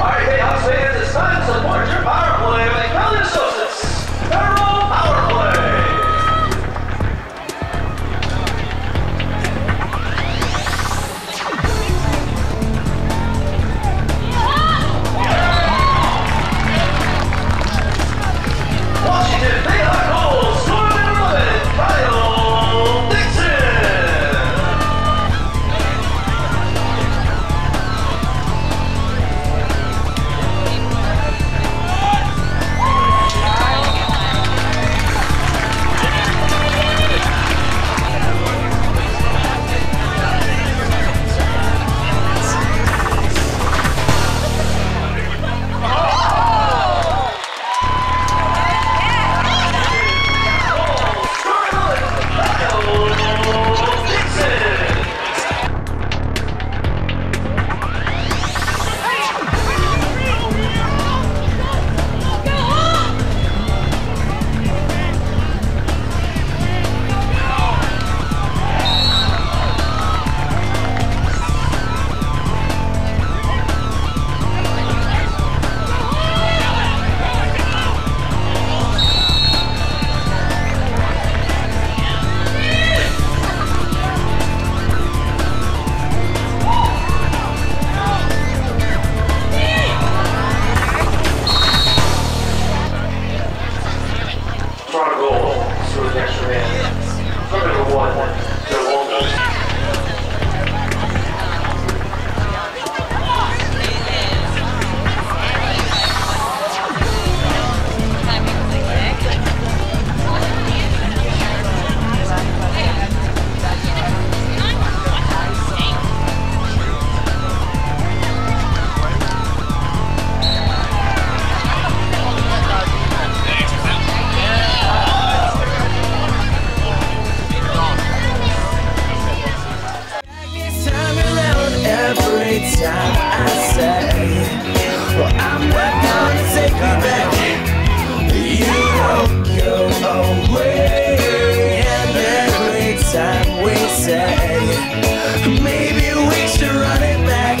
Right, hey, say. Maybe we should run it back.